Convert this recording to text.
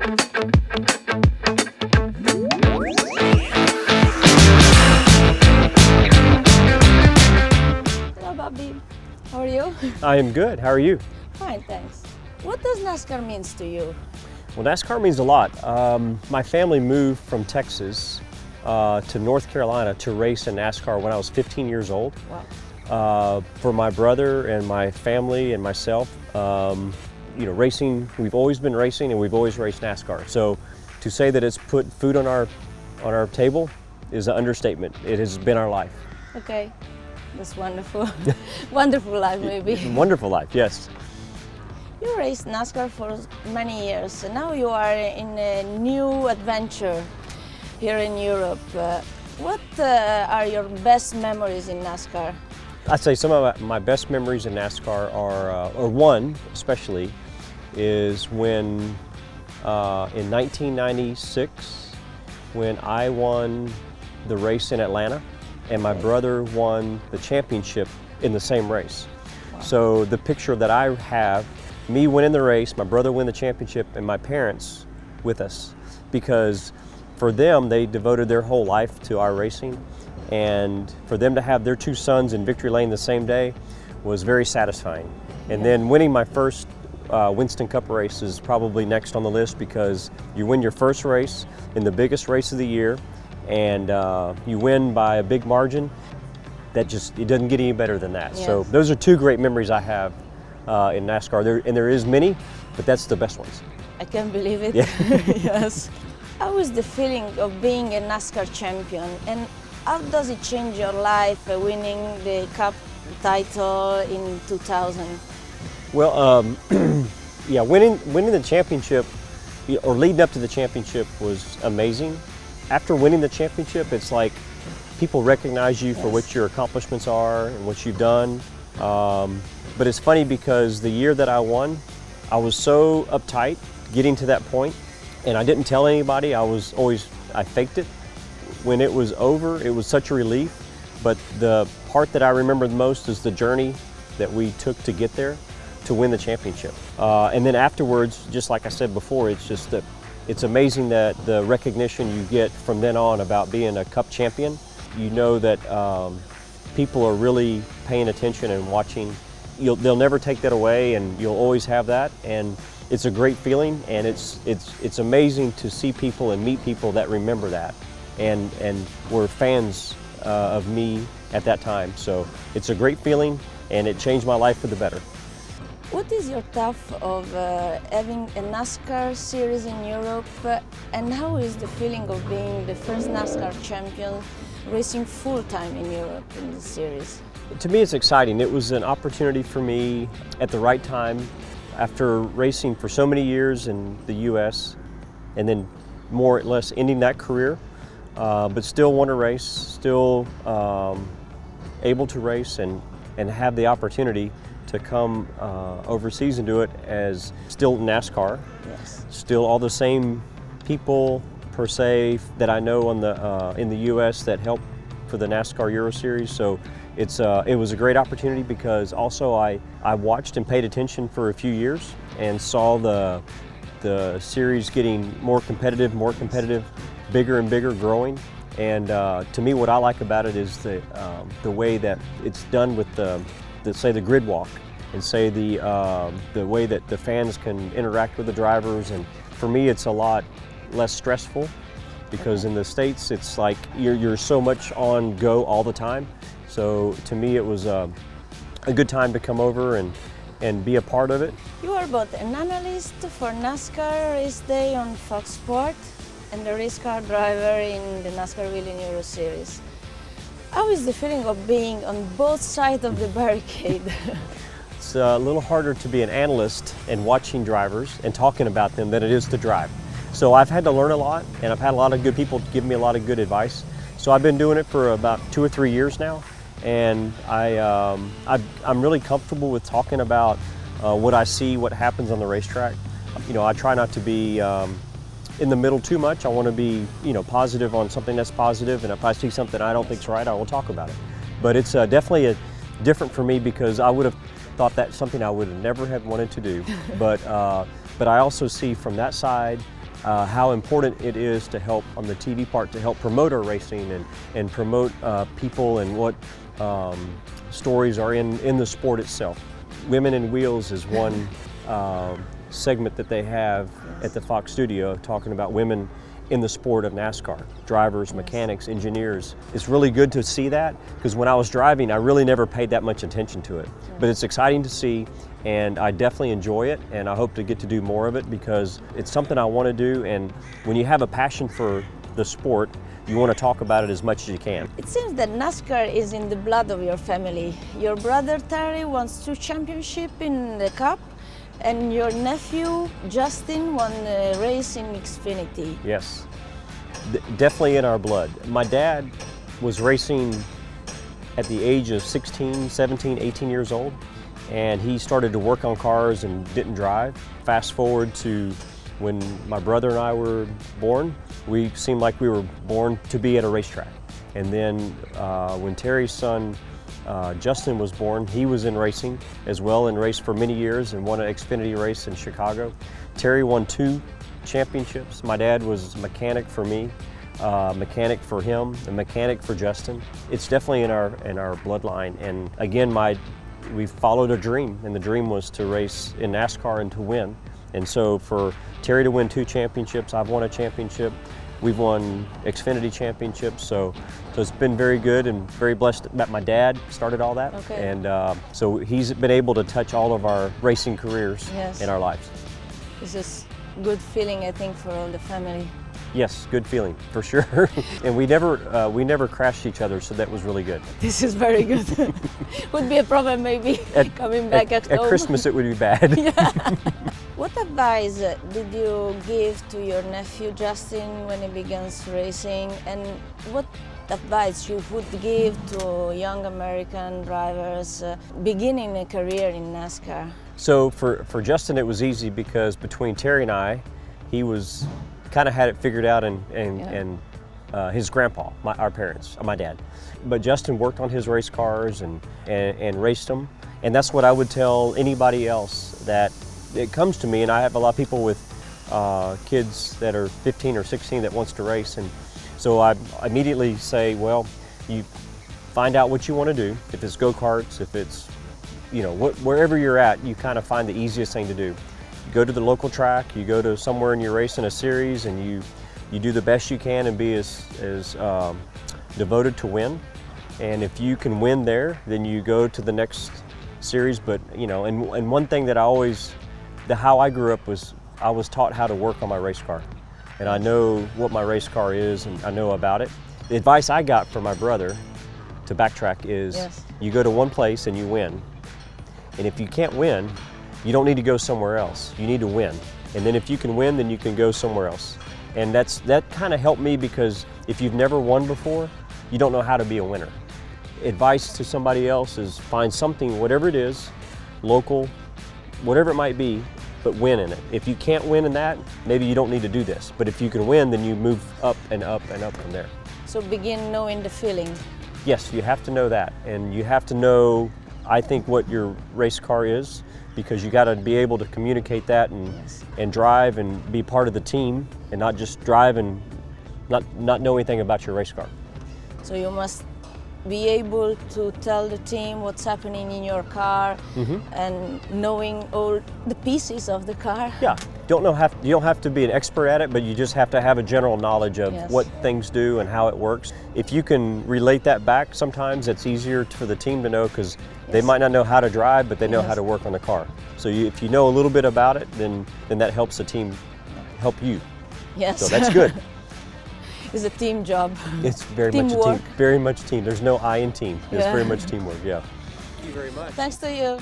Hello, Bobby. How are you? I am good. How are you? Fine, thanks. What does NASCAR means to you? Well, NASCAR means a lot. Um, my family moved from Texas uh, to North Carolina to race in NASCAR when I was 15 years old. Wow. Uh, for my brother and my family and myself, um, you know, racing, we've always been racing and we've always raced NASCAR. So to say that it's put food on our, on our table is an understatement. It has been our life. Okay, that's wonderful. wonderful life, maybe. Wonderful life, yes. You raced NASCAR for many years, and now you are in a new adventure here in Europe. Uh, what uh, are your best memories in NASCAR? I'd say some of my best memories in NASCAR are, uh, or one especially, is when uh, in 1996, when I won the race in Atlanta, and my brother won the championship in the same race. So the picture that I have, me winning the race, my brother win the championship, and my parents with us, because for them, they devoted their whole life to our racing. And for them to have their two sons in victory lane the same day was very satisfying. And then winning my first uh, Winston Cup race is probably next on the list because you win your first race in the biggest race of the year and uh, you win by a big margin. That just, it doesn't get any better than that. So those are two great memories I have uh, in NASCAR. There, and there is many, but that's the best ones. I can't believe it. Yeah. yes. How is the feeling of being a NASCAR champion, and how does it change your life uh, winning the Cup title in 2000? Well, um, yeah, winning winning the championship or leading up to the championship was amazing. After winning the championship, it's like people recognize you for what your accomplishments are and what you've done. Um, but it's funny because the year that I won, I was so uptight getting to that point, and I didn't tell anybody. I was always I faked it. When it was over, it was such a relief. But the part that I remember the most is the journey that we took to get there to win the championship. Uh, and then afterwards, just like I said before, it's just that it's amazing that the recognition you get from then on about being a cup champion. You know that um, people are really paying attention and watching. You'll, they'll never take that away, and you'll always have that. And it's a great feeling, and it's it's it's amazing to see people and meet people that remember that, and and were fans uh, of me at that time. So it's a great feeling, and it changed my life for the better. What is your tough of uh, having a NASCAR series in Europe, uh, and how is the feeling of being the first NASCAR champion racing full time in Europe in the series? To me, it's exciting. It was an opportunity for me at the right time after racing for so many years in the U.S. and then more or less ending that career, uh, but still want to race, still um, able to race and, and have the opportunity to come uh, overseas and do it as still NASCAR Yes. still all the same people per se that I know on the uh, in the U.S. that help for the NASCAR Euro Series. So it's uh, it was a great opportunity because also I I watched and paid attention for a few years and saw the the series getting more competitive, more competitive, bigger and bigger, growing. And uh, to me, what I like about it is the um, the way that it's done with the, the say the grid walk and say the um, the way that the fans can interact with the drivers. And for me, it's a lot less stressful because in the states it's like you're you're so much on go all the time. So to me, it was uh, a good time to come over and and be a part of it. You are both an analyst for NASCAR Race Day on Fox Sport and a race car driver in the NASCAR in Euro Series. How is the feeling of being on both sides of the barricade? It's a little harder to be an analyst and watching drivers and talking about them than it is to drive. So I've had to learn a lot, and I've had a lot of good people give me a lot of good advice. So I've been doing it for about two or three years now, and I, um, I I'm really comfortable with talking about uh, what I see, what happens on the racetrack. You know, I try not to be um, in the middle too much. I want to be, you know, positive on something that's positive, and if I see something I don't think's right, I will talk about it. But it's uh, definitely a, different for me because I would have thought that's something I would have never have wanted to do. but uh, but I also see from that side uh, how important it is to help on the TV part to help promote our racing and, and promote uh, people and what um, stories are in, in the sport itself. Women in Wheels is one um, segment that they have at the Fox studio talking about women in the sport of NASCAR. Drivers, mechanics, engineers. It's really good to see that because when I was driving, I really never paid that much attention to it. But it's exciting to see and I definitely enjoy it and I hope to get to do more of it because it's something I want to do and when you have a passion for the sport, you want to talk about it as much as you can. It seems that NASCAR is in the blood of your family. Your brother Terry wants two championships in the Cup and your nephew Justin won a race in Xfinity. Yes, D definitely in our blood. My dad was racing at the age of 16, 17, 18 years old, and he started to work on cars and didn't drive. Fast forward to when my brother and I were born, we seemed like we were born to be at a racetrack. And then uh, when Terry's son uh, Justin was born. He was in racing as well and raced for many years and won an Xfinity race in Chicago. Terry won two championships. My dad was mechanic for me, uh, mechanic for him, a mechanic for Justin. It's definitely in our in our bloodline. And again, my we followed a dream, and the dream was to race in NASCAR and to win. And so for Terry to win two championships, I've won a championship. We've won Xfinity championships, so so it's been very good and very blessed that my dad started all that. Okay. And uh, so he's been able to touch all of our racing careers Yes. in our lives. It's just good feeling, I think, for all the family. Yes, good feeling for sure. and we never uh, we never crashed each other, so that was really good. This is very good. Would be a problem maybe At- coming back at, at home. Christmas, it would be bad. What advice uh, did you give to your nephew Justin when he begins racing, and what advice you would give to young American drivers uh, beginning a career in NASCAR? So for, for Justin, it was easy because between Terry and I, he was kind of had it figured out and, and, Yeah. and uh, his grandpa, my, our parents, uh, my dad. But Justin worked on his race cars and, and, and raced them. And that's what I would tell anybody else that it comes to me, and I have a lot of people with uh, kids that are 15 or 16 that wants to race. And so I immediately say, well, you find out what you want to do. If it's go-karts, if it's you know, wh- wherever you're at, you kind of find the easiest thing to do. You go to the local track, you go to somewhere and you're racing a series and you, you do the best you can and be as, as um, devoted to win. And if you can win there, then you go to the next series. But, you know, and, and one thing that I always, the how I grew up was I was taught how to work on my race car. And I know what my race car is and I know about it. The advice I got from my brother to backtrack is Yes. you go to one place and you win. And if you can't win, you don't need to go somewhere else. You need to win. And then if you can win, then you can go somewhere else. And that's that kind of helped me because if you've never won before, you don't know how to be a winner. Advice to somebody else is find something, whatever it is, local, whatever it might be, but win in it. If you can't win in that, maybe you don't need to do this. But if you can win, then you move up and up and up from there. So begin knowing the feeling. Yes, you have to know that. And you have to know, I think, what your race car is because you got to be able to communicate that and, Yes. and drive and be part of the team and not just drive and not, not know anything about your race car. So you must be able to tell the team what's happening in your car Mm-hmm. and knowing all the pieces of the car. Yeah, don't know have you don't have to be an expert at it, but you just have to have a general knowledge of Yes. what things do and how it works. If you can relate that back, sometimes it's easier for the team to know because they might not know how to drive, but they know how to work on the car. So you, if you know a little bit about it, then then that helps the team help you. Yes. So that's good. it's a team job. It's very much a Teamwork. team. Very much team. There's no I in team. It's Yeah. very much teamwork. Yeah. Thank you Very much. Thanks to you.